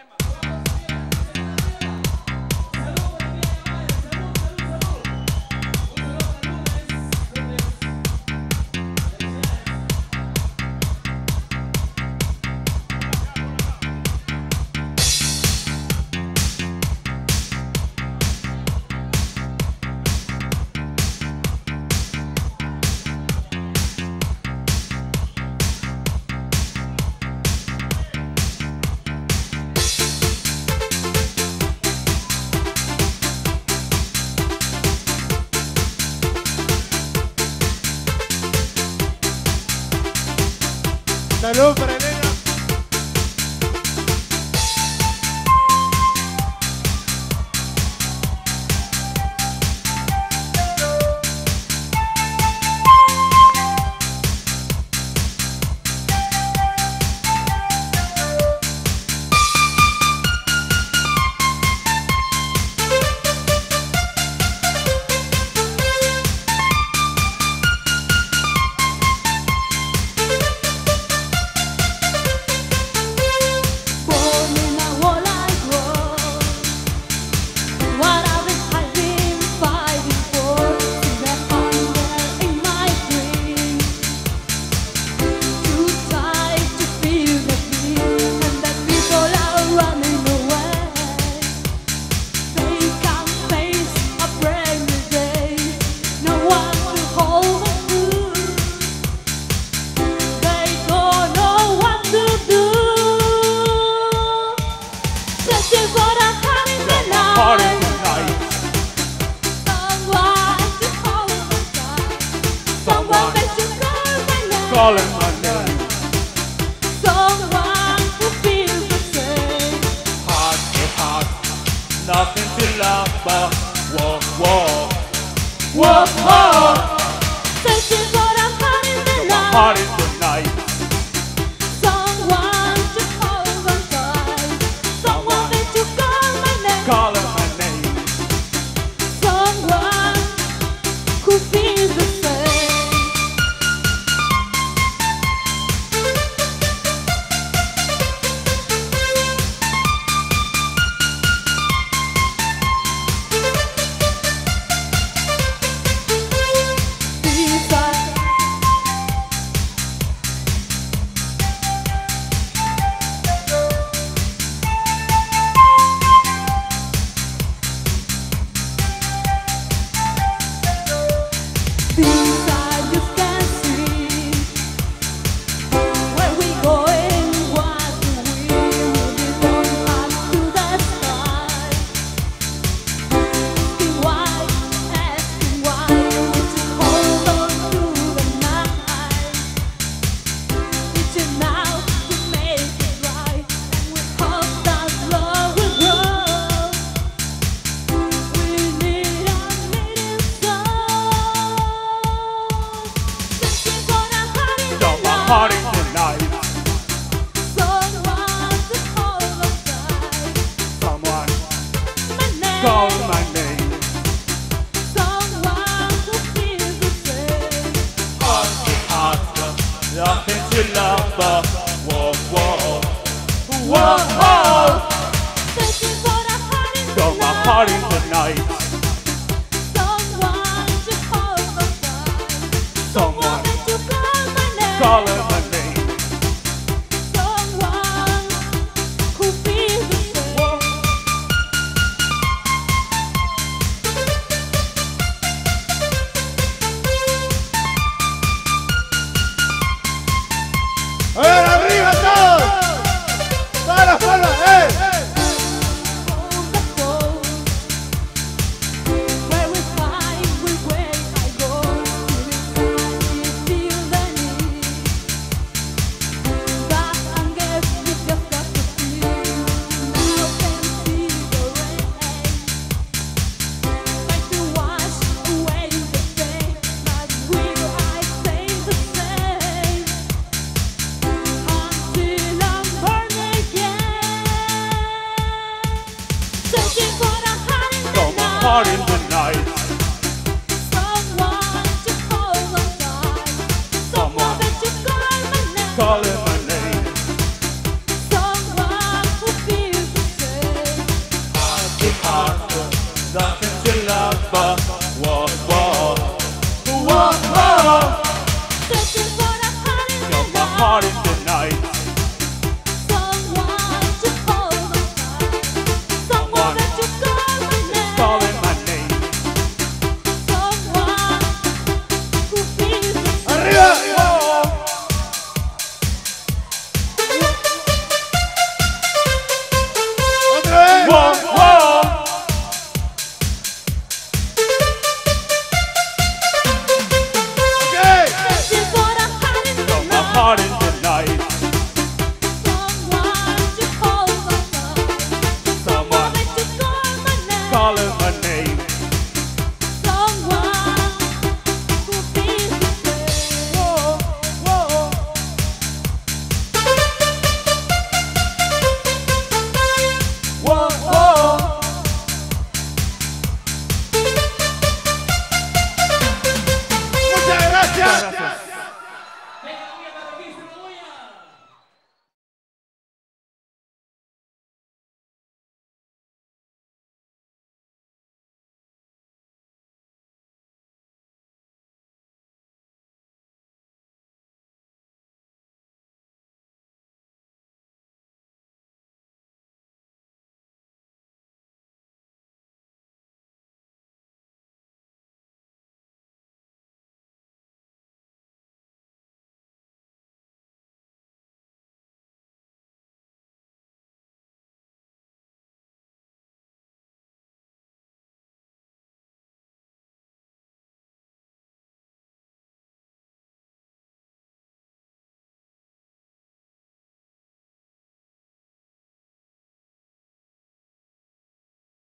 Emma. Salud para. My name. Calling my name. Someone who feels the same. Heart to heart. Nothing to love but walk, walk. Walk hard. Searching for a heart in the night. Heart in the night. Someone to hold my. Someone that you call my name. Calling my name. Someone who feels call my name. Someone the love but walk, walk. Walk hard. Searching for a heart in the Got my heart in the night. Someone to hold my. Someone call my name. calling in the night. Someone to call it my name. Call him my name. Someone who feels the same. Heart to heart.